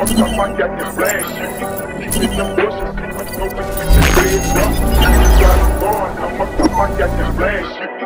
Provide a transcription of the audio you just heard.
I'ma pop my yak flash you. Deep in the bushes, see my smoke and the up. I'ma pop my yak flash you.